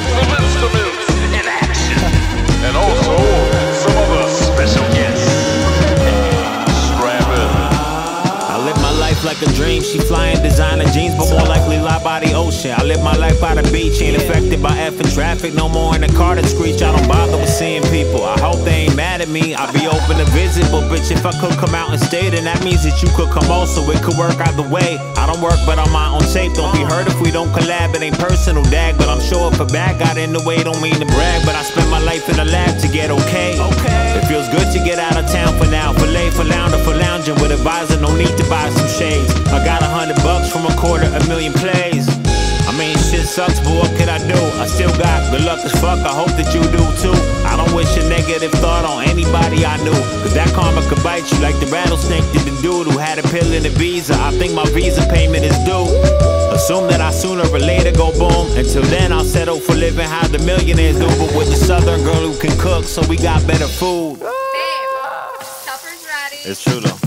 life. like a dream. She flying designer jeans, but more likely lie by the ocean. I live my life by the beach, ain't affected by effing traffic. No more in the car that screech. I don't bother with seeing people. I hope they ain't mad at me. I'll be open to visit, but bitch, if I could come out and stay, then that means that you could come also. It could work either way. I don't work, but I'm my own shape. Don't be hurt if we don't collab. It ain't personal, dag, but I'm sure if a bag got in the way, don't mean to brag. But I spend my life in the lab to get okay. okay. It feels good to get out of town for now. Filet for lounger for lounging with advisor, no need to buy a bucks from a quarter, a million plays. I mean, shit sucks, but what could I do? I still got good luck as fuck. I hope that you do too. I don't wish a negative thought on anybody I knew. Cause that karma could bite you like the rattlesnake did the dude who had a pill in the visa. I think my visa payment is due. Assume that I sooner or later go boom. Until then, I'll settle for living how the millionaires do. But with the southern girl who can cook, so we got better food. Babe, uh, supper's ready. It's true though.